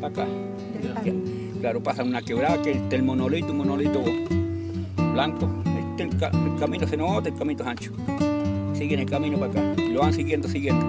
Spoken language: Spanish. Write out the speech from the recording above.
para acá. Claro, pasa una quebrada que está el monolito, un monolito blanco. Este el, el, camino se nota, el camino es ancho. Siguen el camino para acá y lo van siguiendo, siguiendo.